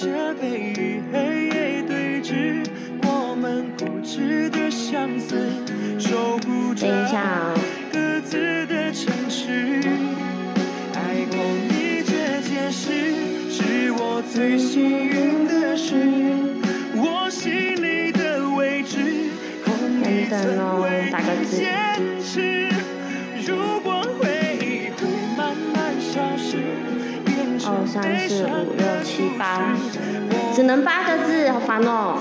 着背与黑对峙，我们固执的相思，守护着各自的城市。爱过你这件事，是我最幸运的事。我心里的位置，空一等等哦曾为打个三四五六七八，只能八个字，好烦哦。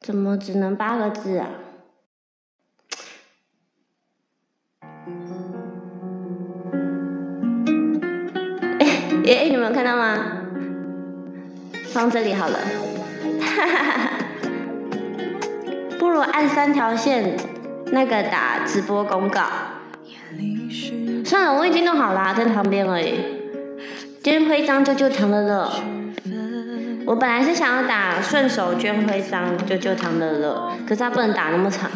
怎么只能八个字啊？哎、你们有看到吗？放这里好了。不如按三条线，那个打直播公告。算了，我已经弄好啦，在旁边而已。捐徽章救救唐乐乐。我本来是想要打顺手捐徽章救救唐乐乐，可是他不能打那么长。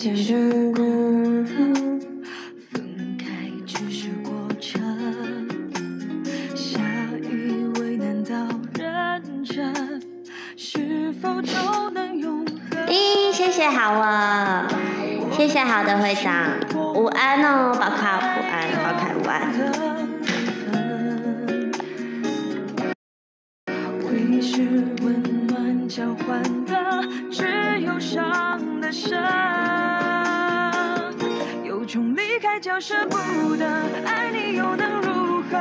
是过程，分开只是过程。下一位难道认真？是否就能永恒？咦，谢谢好啊，谢谢好的会长，午安哦，宝卡午安，宝卡午安。舍不得，爱你又能如何？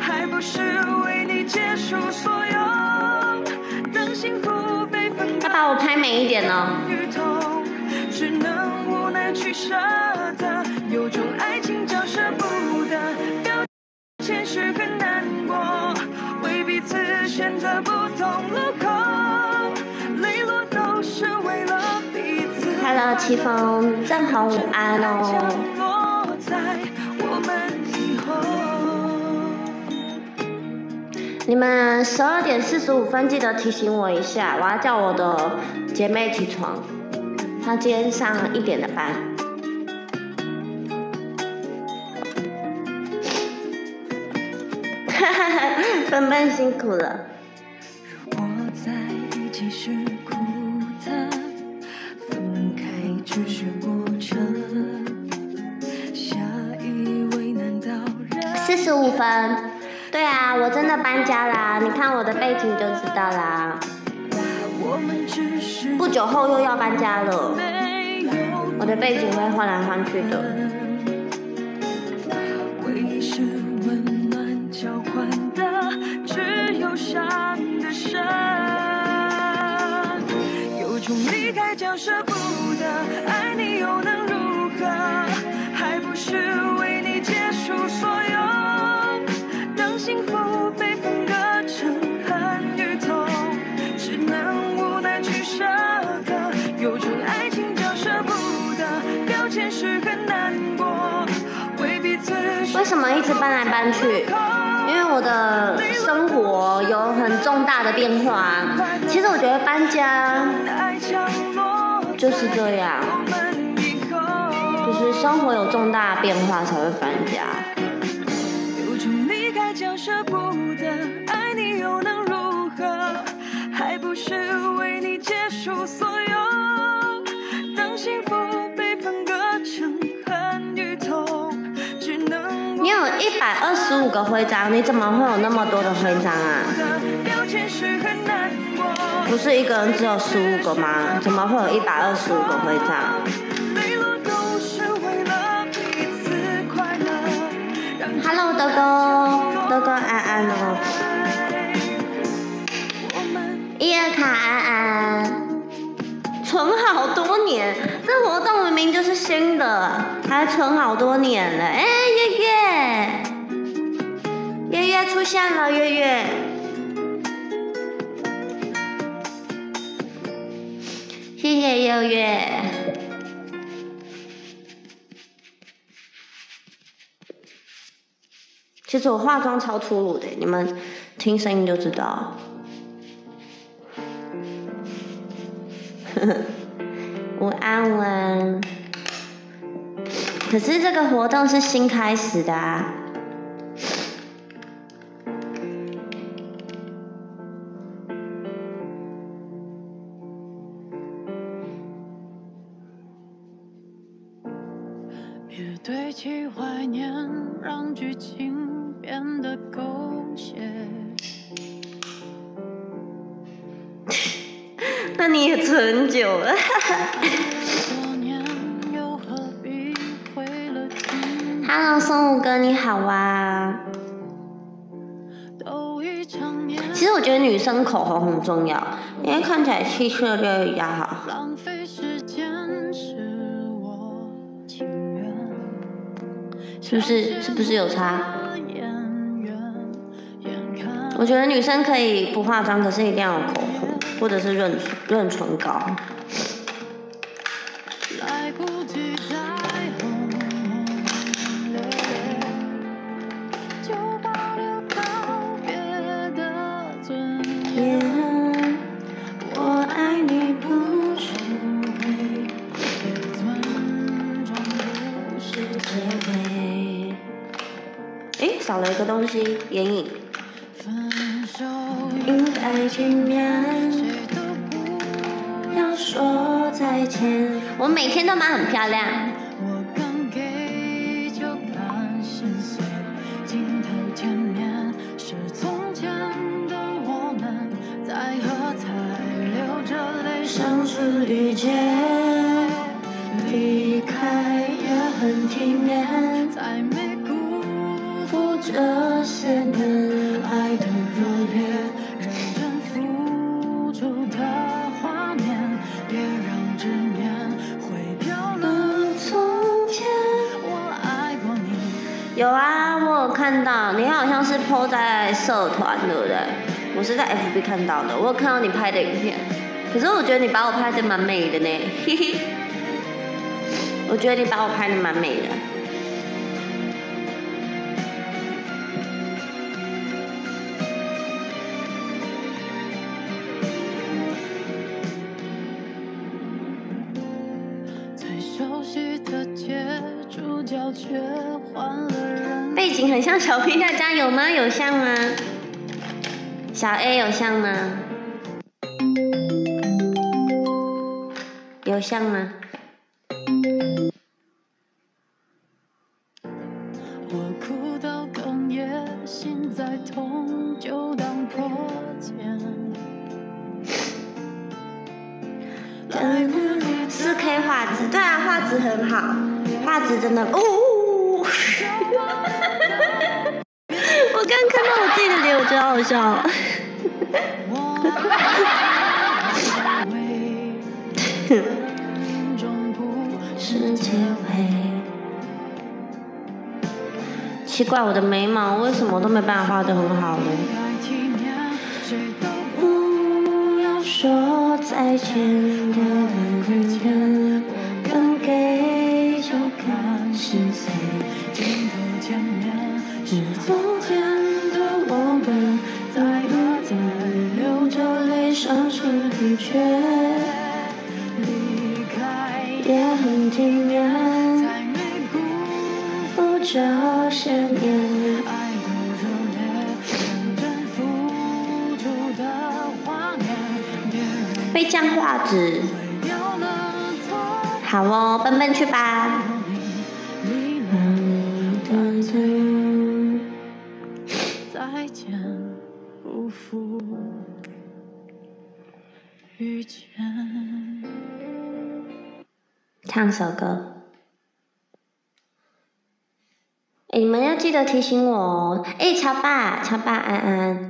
还不是为你结束所有，等幸福被分割要把我拍美一点哦。与痛，只能无奈去舍得。有种爱情叫舍不得，表现是很难过，为彼此选择不同路口，泪落都是为了彼此。Hello，戚风，正好午安。你们十二点四十五分记得提醒我一下，我要叫我的姐妹起床，她今天上一点的班。哈哈哈，笨笨辛苦了。在一起是苦的，分开只是过程。下一位难道？四十五分，对啊，我真的搬家啦，你看我的背景就知道啦。我们只是不久后又要搬家了，没有我的背景会换来换去的。回忆是温暖交换的，只有伤的深。有种离开叫舍不得，爱你又能如何？还不是为你结束为什么一直搬来搬去？因为我的生活有很重大的变化。其实我觉得搬家就是这样，就是生活有重大变化才会搬家。一百二十五个徽章，你怎么会有那么多的徽章啊？表现是很难过。不是一个人只有十五个吗？怎么会有一百二十五个徽章？Hello，德哥，德哥安安哦，我们伊尔卡安安，存好多年这活动明明就是新的还存好多年了。哎月月月月出现了月月。谢谢月月。其实我化妆超粗鲁的你们听声音就知道。午安，午安。可是这个活动是新开始的啊。好啊。其实我觉得女生口红很重要，因为看起来气色就会比较好。是不是是不是有差？我觉得女生可以不化妆，可是一定要有口红，或者是润润唇膏。眼影。分手应该面要说再见。我每天都买很漂亮。我给就心碎镜头前面是从前的我们在喝彩流着泪声嘶力竭离开也很体面。些年爱的热烈，认真付出的画面，别让执念毁掉了从前。我爱过你。有啊，我有看到，你好像是 PO 在社团，对不对？我是在 FB 看到的，我有看到你拍的影片。可是我觉得你把我拍的蛮美的呢，嘿嘿。我觉得你把我拍的蛮美的。小 P 大家有吗？有像吗？小 A 有像吗？有像吗？奇怪，我的眉毛为什么都没办法画的很好呢？不要说再见给画质。好哦，奔奔去吧。唱首歌，哎，你们要记得提醒我哦。哎，乔爸、乔爸、安安，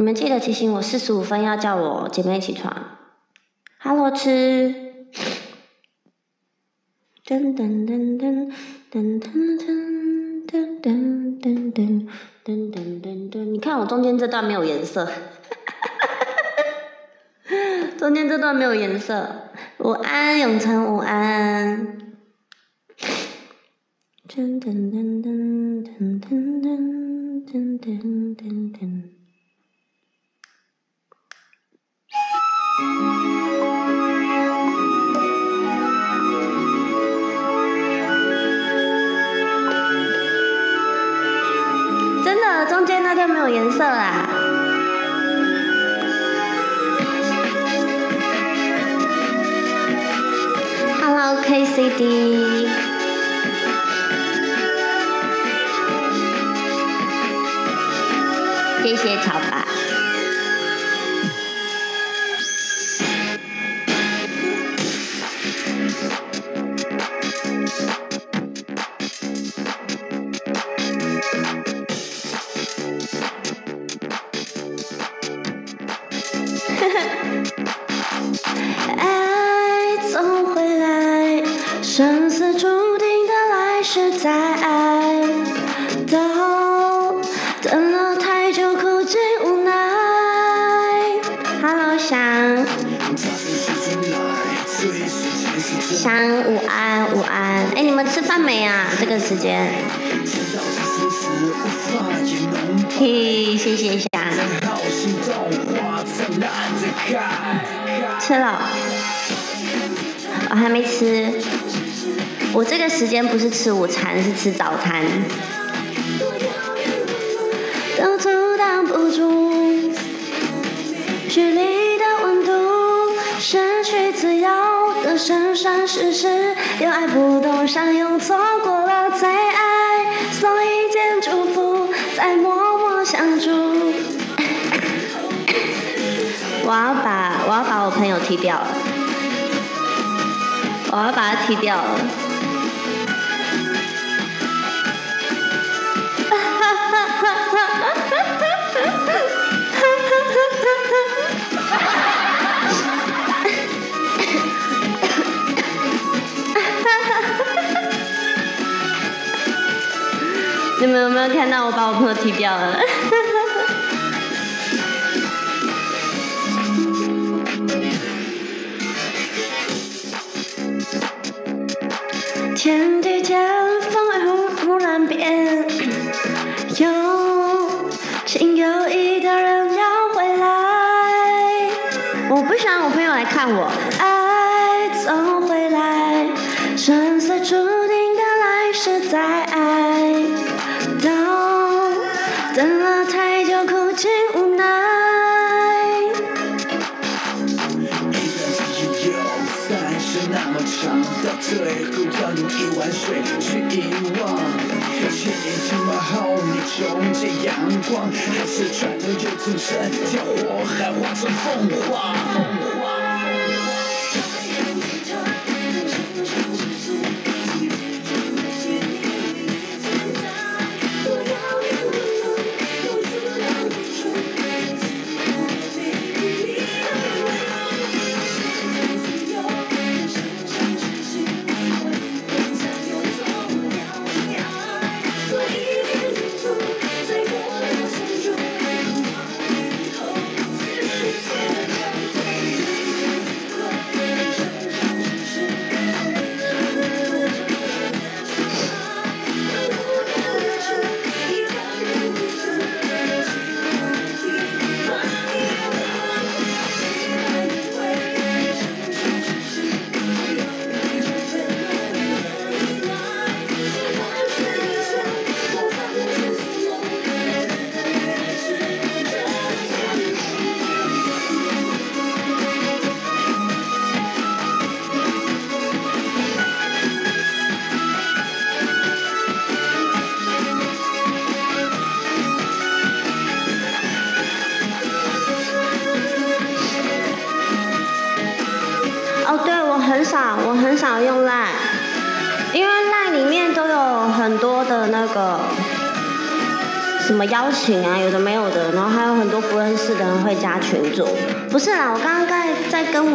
你们记得提醒我，四十五分要叫我姐妹起床。Hello，吃。噔噔噔噔噔噔噔噔噔噔噔噔噔噔，你看我中间这段没有颜色。中间这段没有颜色。午安，永成，午安。噔噔噔噔噔噔噔噔噔噔。真的，中间那天没有颜色啦。Hello KCD，谢谢乔爸。吃了，我还没吃。我这个时间不是吃午餐，是吃早餐。都阻挡不住距离的温度，失去自由的生生世世，又爱不懂相拥，错过了最爱，送一件祝福，再默默相助。我要把我要把我朋友踢掉了，我要把他踢掉了。你们有没有看到我把我朋友踢掉了？pretending 玩水去遗忘。千年青蛙后，你终结阳光，还是转头就组成天火，海化成凤凰。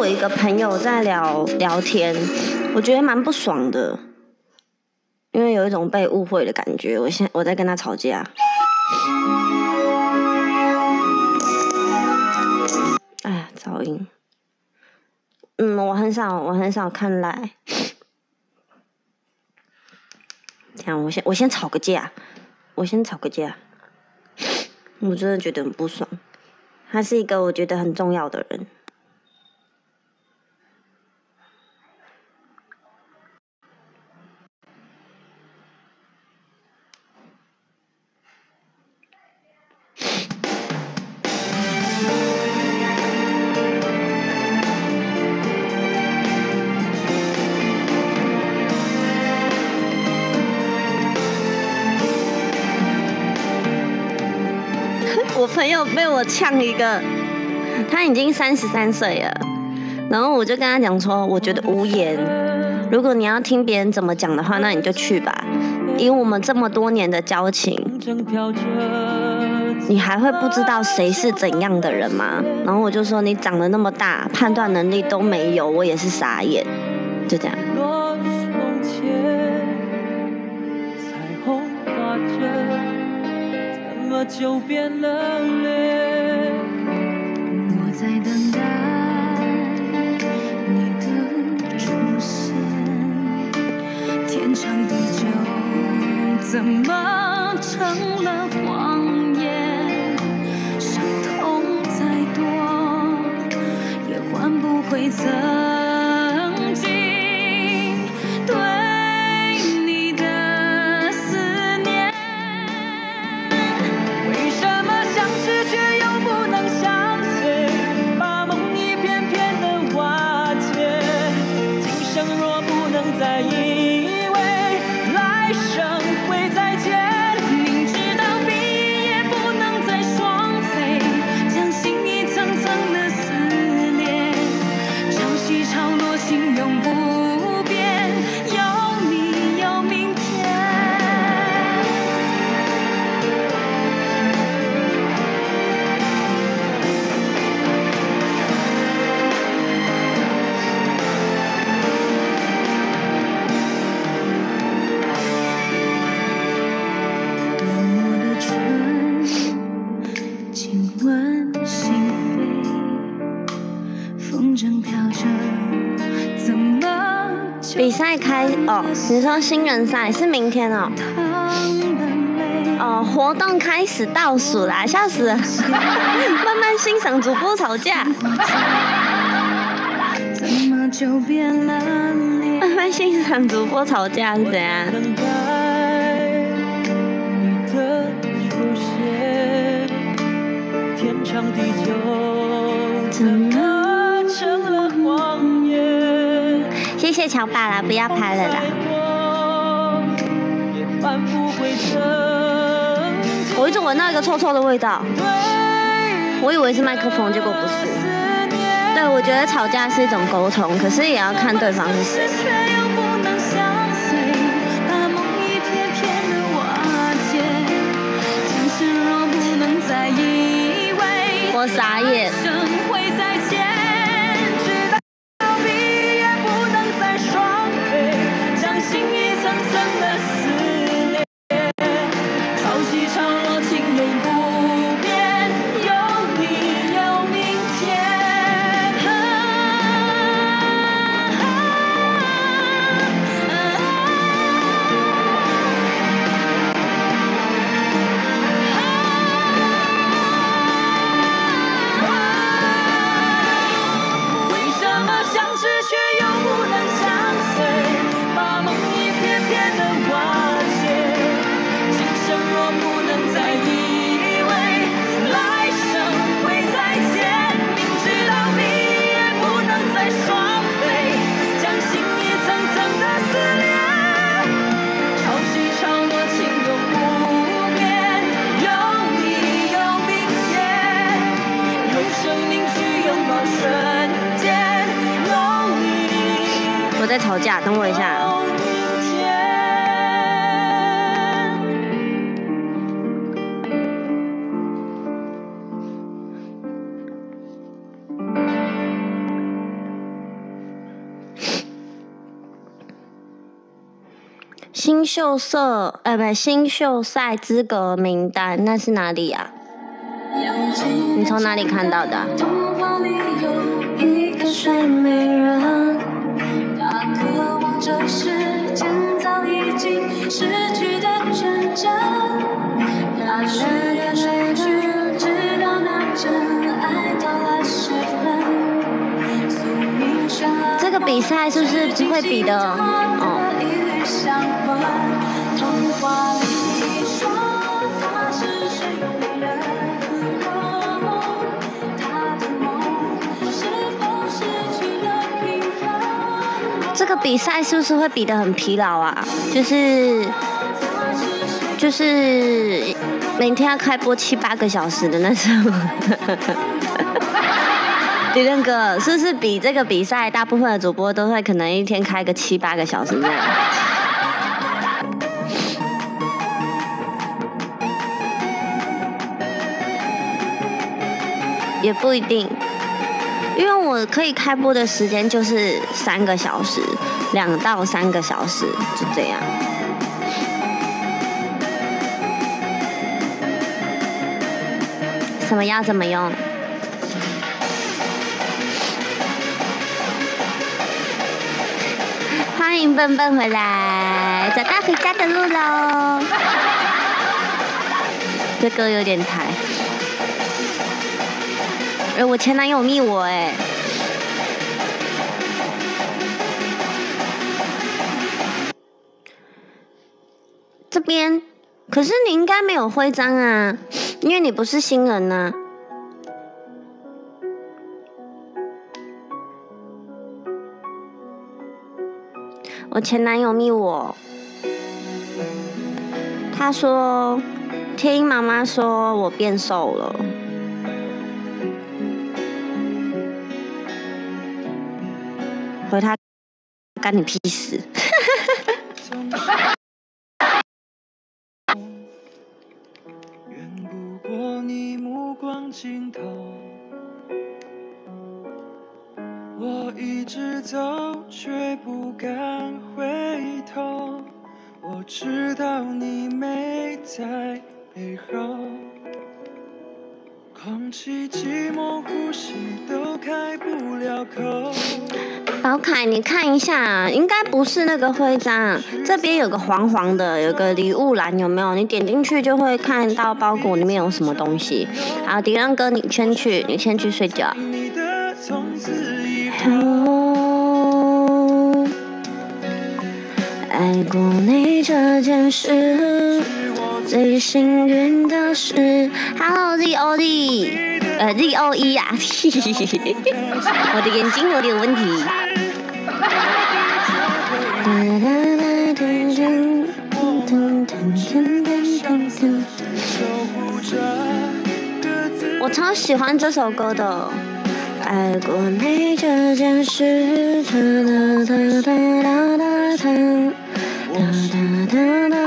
我一个朋友在聊聊天，我觉得蛮不爽的，因为有一种被误会的感觉。我现我在跟他吵架。哎呀，噪音。嗯，我很少，我很少看来。这样，我先我先吵个架，我先吵个架。我真的觉得很不爽。他是一个我觉得很重要的人。朋友被我呛一个，他已经三十三岁了，然后我就跟他讲说，我觉得无言。如果你要听别人怎么讲的话，那你就去吧。以我们这么多年的交情，你还会不知道谁是怎样的人吗？然后我就说，你长得那么大，判断能力都没有，我也是傻眼。就这样。都变了脸。哦，你说新人赛是明天哦？哦，活动开始倒数啦，笑死了！慢慢欣赏主播吵架。慢慢欣赏主播吵架是怎样？谢谢乔爸啦，不要拍了啦。我一直闻到一个臭臭的味道，我以为是麦克风，结果不是。对，我觉得吵架是一种沟通，可是也要看对方是谁。我傻眼。秀色呃不新秀赛资格名单那是哪里呀你从哪里看到的他渴望着早已经失去的纯真直到那真爱到个比赛是不是会比的？哦。这个比赛是不是会比得很疲劳啊？就是就是每天要开播七八个小时的那种。李正哥，是不是比这个比赛，大部分的主播都会可能一天开个七八个小时这样？也不一定。因为我可以开播的时间就是三个小时，两到三个小时，就这样。什么要怎么用？欢迎笨笨回来，找到回家的路喽。这歌有点台。哎，我前男友密我哎，这边，可是你应该没有徽章啊，因为你不是新人呐。我前男友密我，他说听妈妈说我变瘦了。回他，干你屁事！我一直走，却不敢。知道你没在背后，空气寂寞，呼吸都开不了口。宝凯，你看一下，应该不是那个徽章，这边有个黄黄的，有个礼物栏，有没有？你点进去就会看到包裹里面有什么东西。好，迪亮哥，你先去，你先去睡觉。爱过你这件事，最幸运的是，Hello Z O D。呃，Z O E 呀，我的眼睛有点问题。我超喜欢这首歌的。爱过你这件事。哒哒哒哒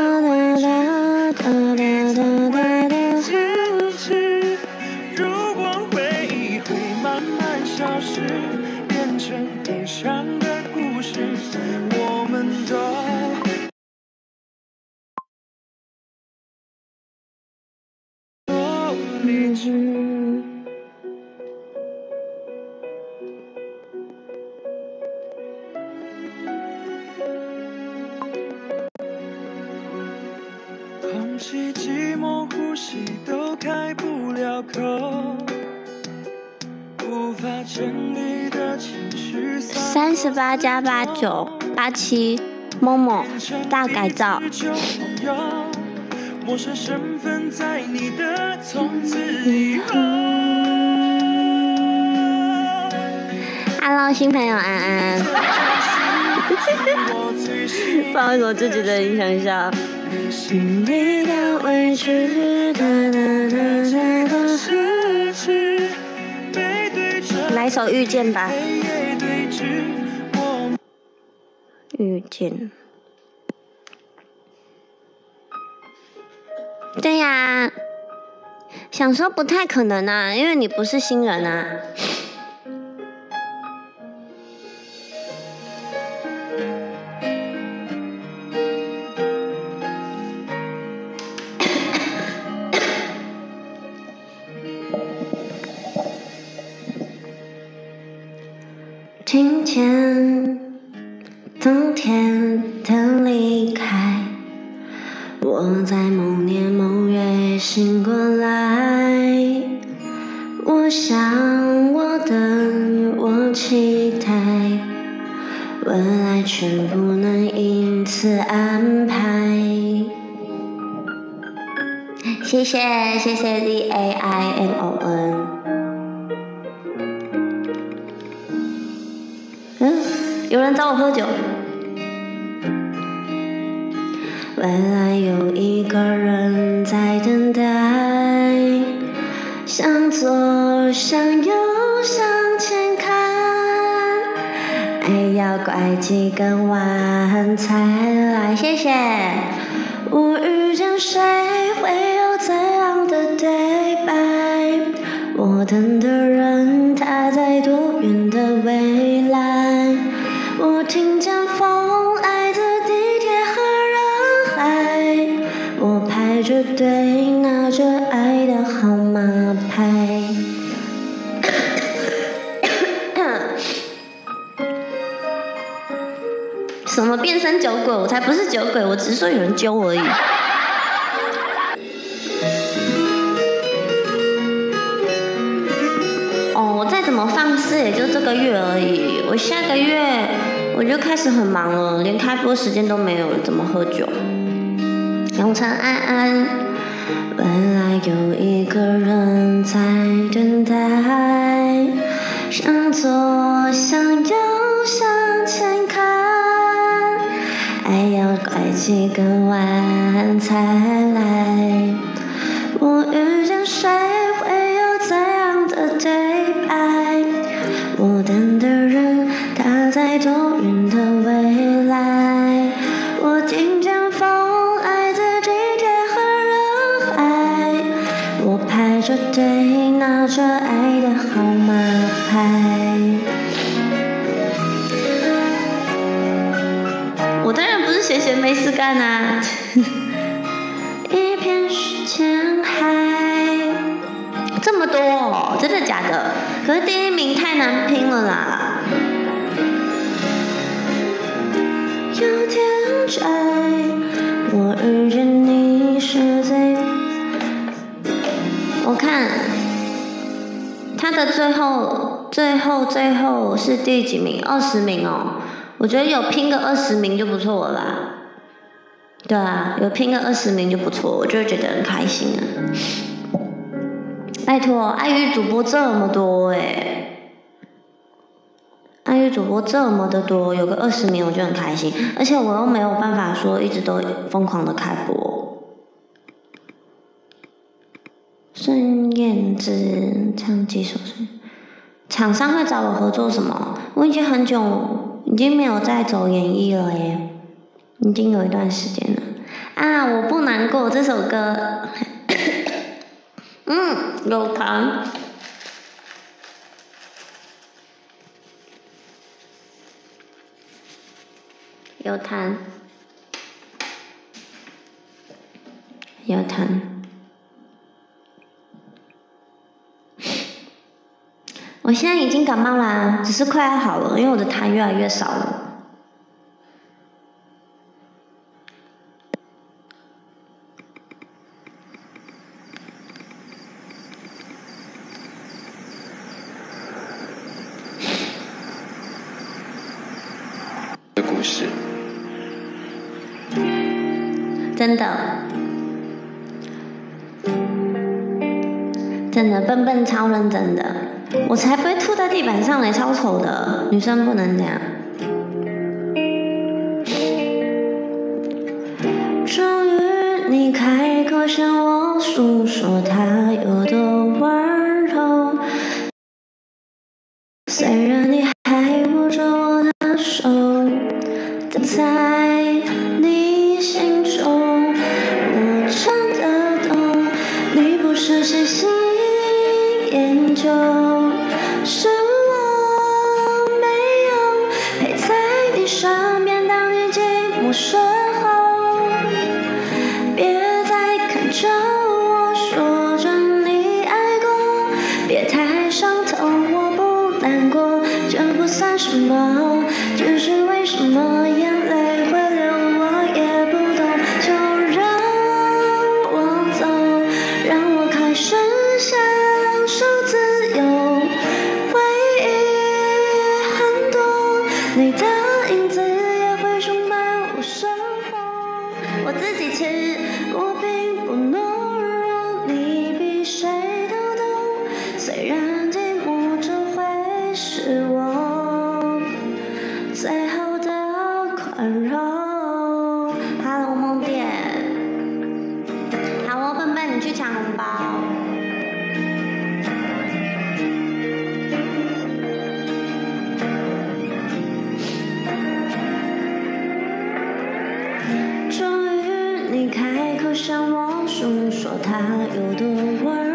三十八加八九八七，某某大改造。Hello，新朋友安安。不好意思，我自己的音响笑。来首遇见吧。遇见。对呀，想说不太可能啊，因为你不是新人啊。未来有一个人在等待，向左向右向前看，爱要拐几个弯才来。谢谢。我遇见谁会有怎样的对白？我等的人酒鬼？我才不是酒鬼，我只是说有人揪而已。哦，我再怎么放肆也就这个月而已，我下个月我就开始很忙了，连开播时间都没有，怎么喝酒？永成安安，未来有一个人在等待，向左向右向，爱要拐几个弯才来。我遇见谁闲闲没事干啊。一片浅海，这么多哦，真的假的？可是第一名太难拼了啦。有点窄，我遇见你是最……我看他的最后、最后、最后是第几名？二十名哦。我觉得有拼个二十名就不错了啦。对啊，有拼个二十名就不错，我就觉得很开心啊。拜托，爱玉主播这么多哎，爱玉主播这么的多，有个二十名我就很开心，而且我又没有办法说一直都疯狂的开播。孙燕姿唱几首歌，厂商会找我合作什么？我已经很久已经没有在走演艺了耶。已经有一段时间了啊！我不难过这首歌，嗯，有糖，有痰，有痰。我现在已经感冒啦，只是快要好了，因为我的痰越来越少了。不是，真的，真的笨笨超认真的，我才不会吐在地板上嘞，超丑的，女生不能这样。终于，你开口向我诉说他有多温柔。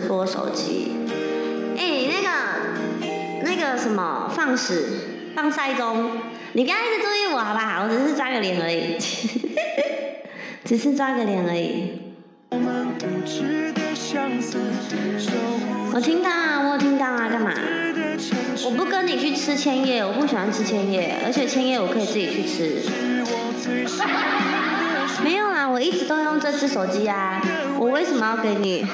直播手机，哎，那个，那个什么，放屎，放赛中，你不要一直注意我好不好？我只是抓个脸而已，只是抓个脸而已。我听到啊，我有听到啊，干嘛？我不跟你去吃千叶，我不喜欢吃千叶，而且千叶我可以自己去吃。没有啊，我一直都用这只手机啊，我为什么要给你？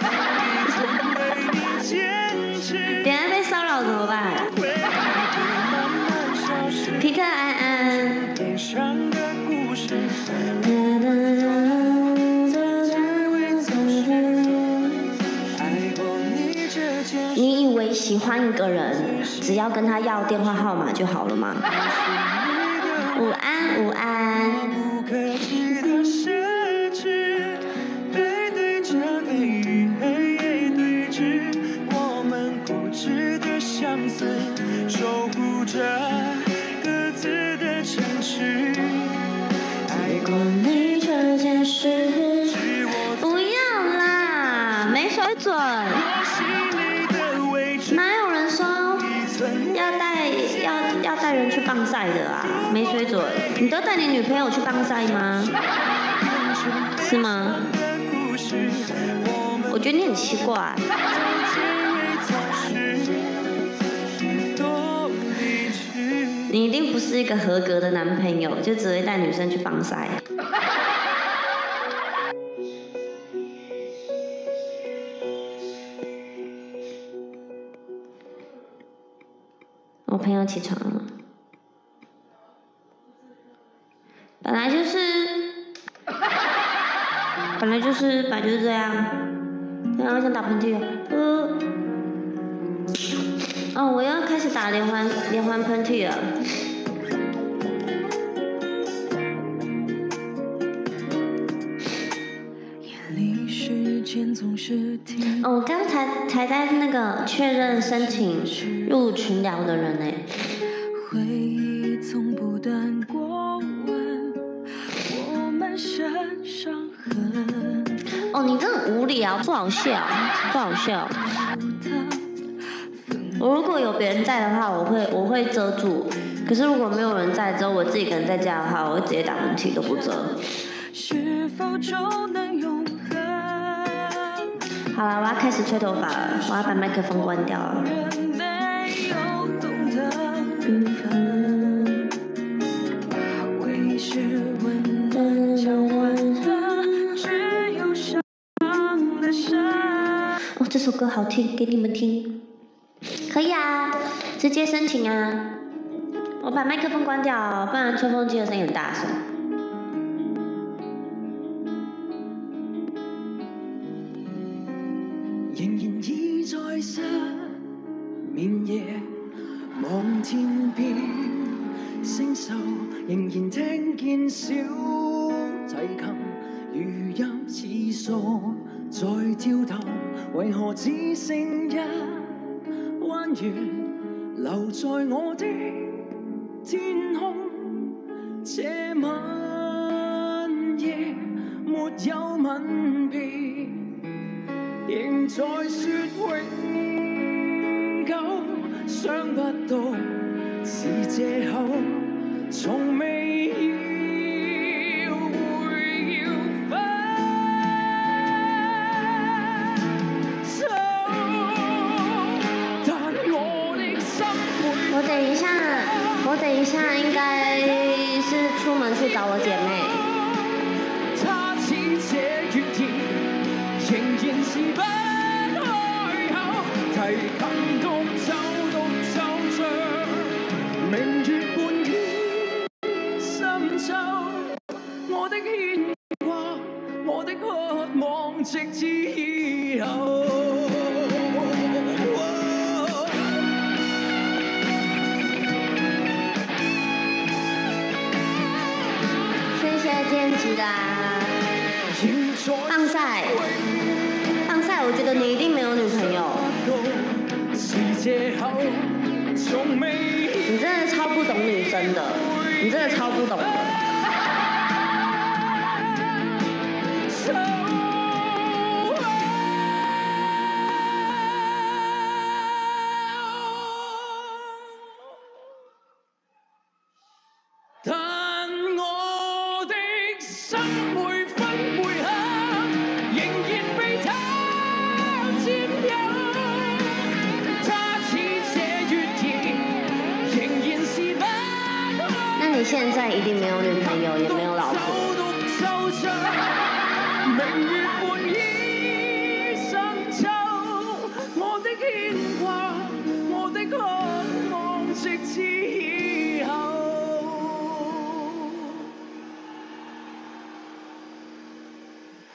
当一个人只要跟他要电话号码就好了嘛。午安，午安。吹嘴，你都带你女朋友去棒赛吗？是吗？我觉得你很奇怪。你一定不是一个合格的男朋友，就只会带女生去棒赛。我朋友起床了。本来就是，本来就是，本来就是这样。然后想打喷嚏，呃，哦，我要开始打连环连环喷嚏了。哦，我刚才才在那个确认申请入群聊的人呢。哦，不好笑，不好笑。我如果有别人在的话，我会我会遮住。可是如果没有人在，只有我自己一个人在家的话，我会直接打喷嚏都不遮。好了，我要开始吹头发了，我要把麦克风关掉了。歌好听，给你们听。可以啊，直接申请啊。我把麦克风关掉，不然吹风机的声音很大声。仍然倚在失眠夜，望天边星宿，仍然听见小提琴如入厕所，在跳头，为何只剩一弯月留在我的天空？这晚夜没有吻别，仍在说永久，想不到是借口。从未我等一下应该是出门去找我姐妹。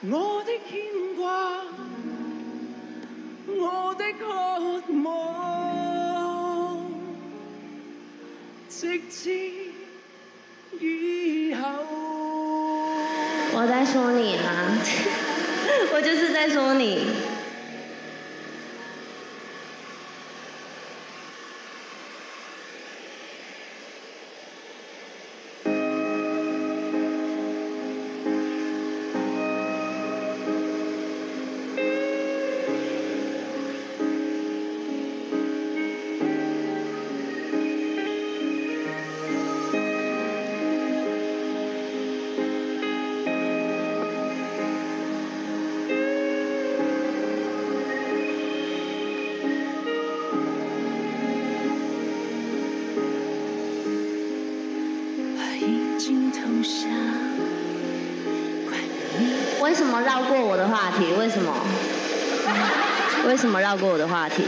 我的牵挂，我的渴望，直至。我在说你啊，我就是在说你。题？为什么？为什么绕过我的话题？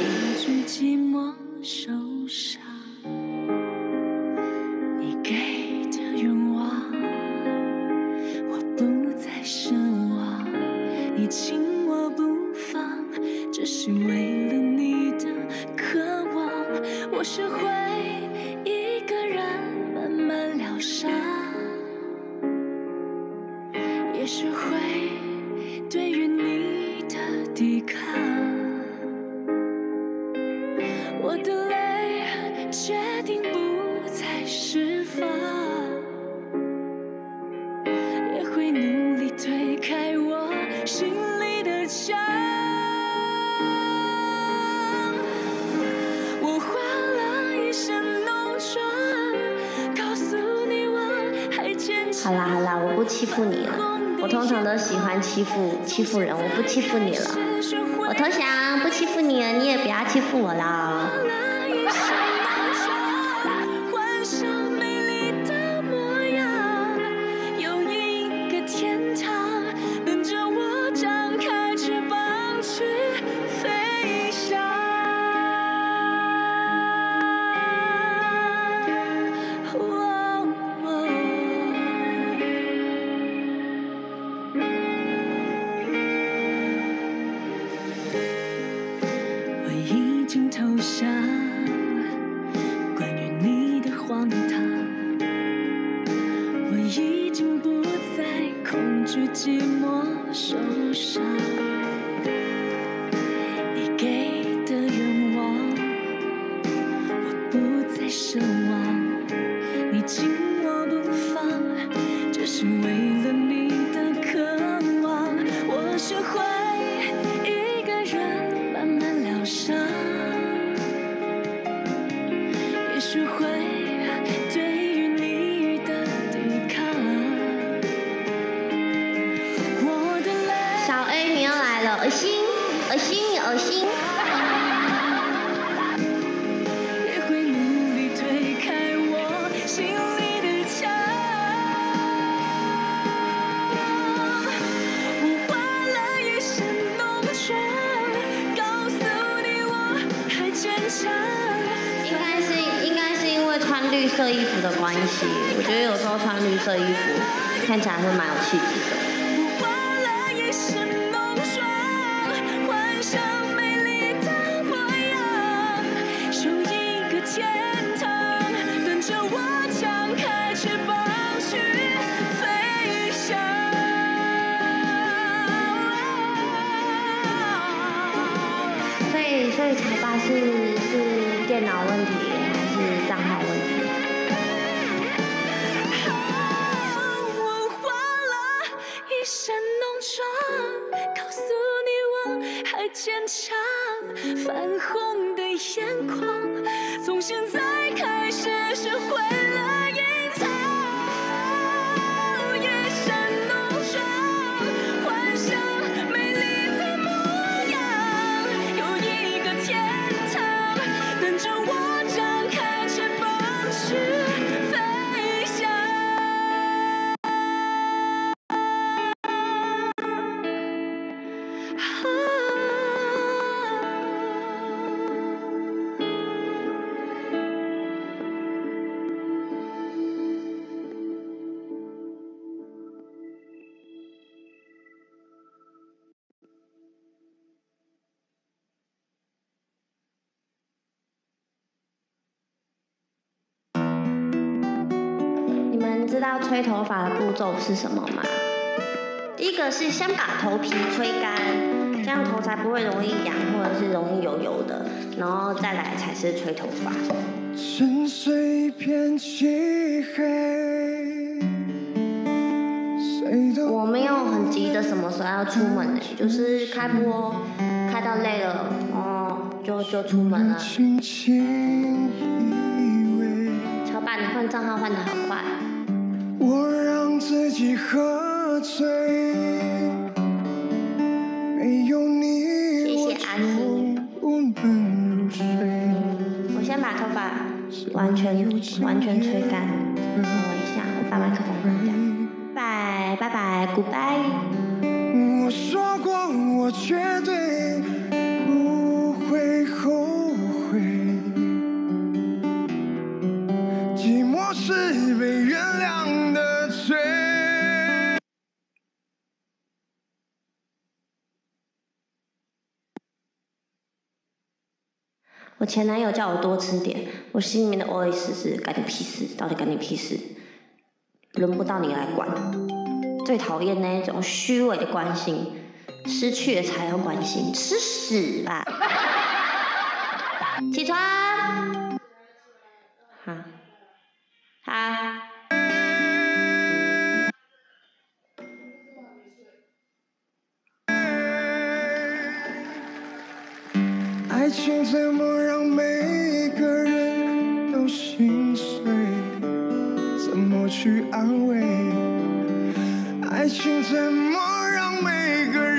决定不再释放，也会努力推开我心里的墙。我花了一身浓妆，告诉你我还坚强。好啦好啦，我不欺负你了。我通常都喜欢欺负欺负人，我不欺负你了。我投降，不欺负你了，你也不要欺负我啦。看起来会蛮有气质们知道吹头发的步骤是什么吗？第一个是先把头皮吹干，这样头才不会容易痒或者是容易油油的，然后再来才是吹头发。沉睡一片漆黑，我没有很急的什么时候要出门呢、就是开播开到累了，哦，就就出门了。乔爸，你换账号换的好快。我让自己喝醉，没有你谢谢我阿星就不能入睡。我先把头发完全完全吹干，等我一下，我把麦克风关掉。拜拜拜，Goodbye。我说过，我绝对我前男友叫我多吃点，我心里面的 OS 是干你屁事，到底干你屁事，轮不到你来管。最讨厌那一种虚伪的关心，失去了才要关心，吃屎吧！起床，好，好。爱情怎么让每个人都心碎？怎么去安慰？爱情怎么让每个人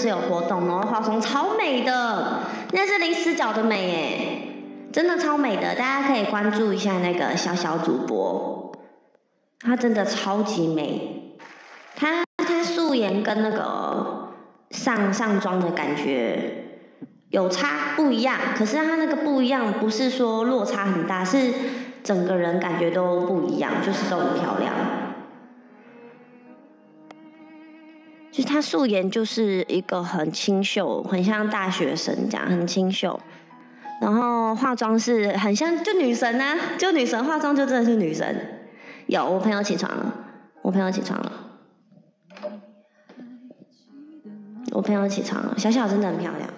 是有活动，然后化妆超美的，那是零死角的美耶，真的超美的，大家可以关注一下那个小小主播，她真的超级美，她她素颜跟那个上上妆的感觉。有差不一样，可是他那个不一样，不是说落差很大，是整个人感觉都不一样，就是都很漂亮。她素颜就是一个很清秀，很像大学生这样，很清秀。然后化妆是很像就女神呢，就女神化妆就真的是女神。有我朋友起床了，我朋友起床了，我朋友起床了，小小真的很漂亮。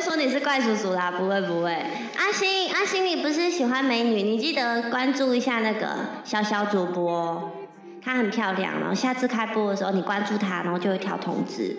说你是怪叔叔啦，不会不会。阿星，阿星，你不是喜欢美女？你记得关注一下那个小小主播，她很漂亮。然后下次开播的时候，你关注她，然后就会跳通知。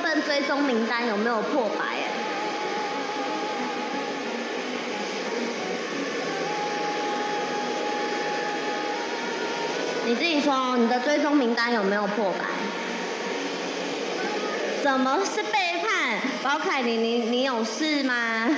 份追踪名单有没有破百哎？你自己说，你的追踪名单有没有破百？怎么是背叛？宝凯，你你你有事吗？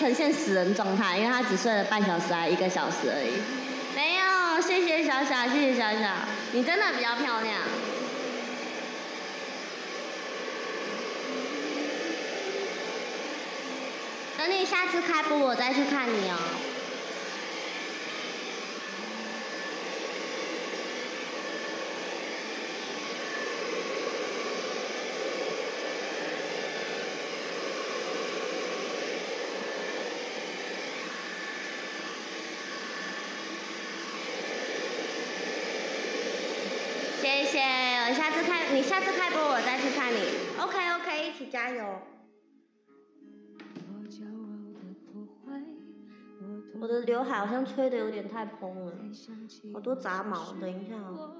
呈现死人状态，因为他只睡了半小时还一个小时而已。没有，谢谢小小，谢谢小小，你真的比较漂亮。等你下次开播，我再去看你哦。谢谢，我下次开，你下次开播我再去看你。OK OK，一起加油。我的刘海好像吹的有点太蓬了，好多杂毛，等一下哦。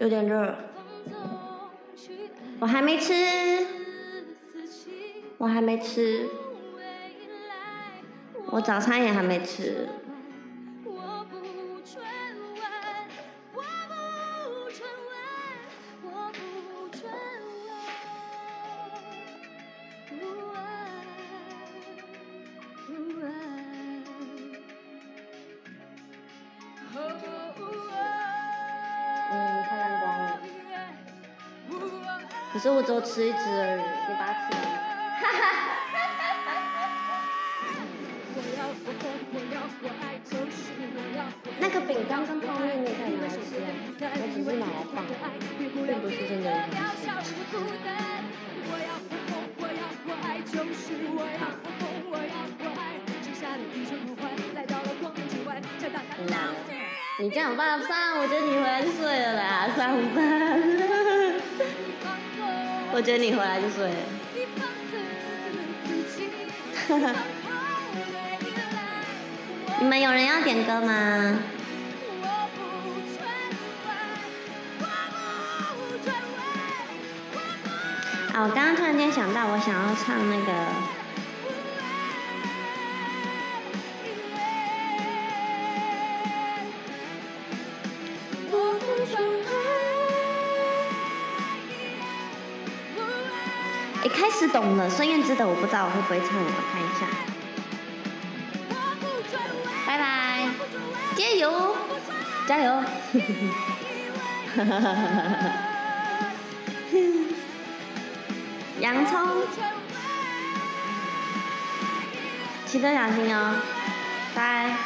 有点热。我还没吃，我还没吃，我早餐也还没吃。可是我只有吃一只而已，你把它吃了。哈哈哈那个饼干跟泡面你可以拿来吃啊，我只是拿来放，并不是真的你这样办饭，我觉得你回来就睡了啦，上班。我觉得你回来就睡。你们有人要点歌吗？啊，我刚刚突然间想到，我想要唱那个。是懂了，孙燕姿的我不知道我会不会唱，我看一下。拜拜，加油，加油！哈哈哈哈哈哈！洋葱，骑车小心哦，拜。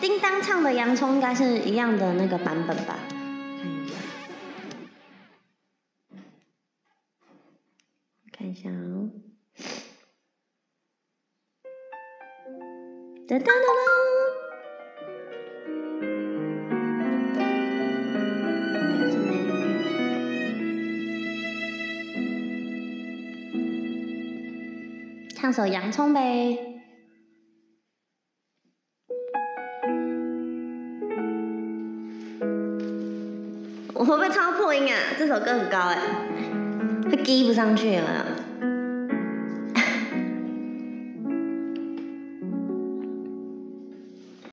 叮当唱的洋葱应该是一样的那个版本吧。唱首《洋葱》呗。我会不会唱破音啊？这首歌很高哎，会低不上去了。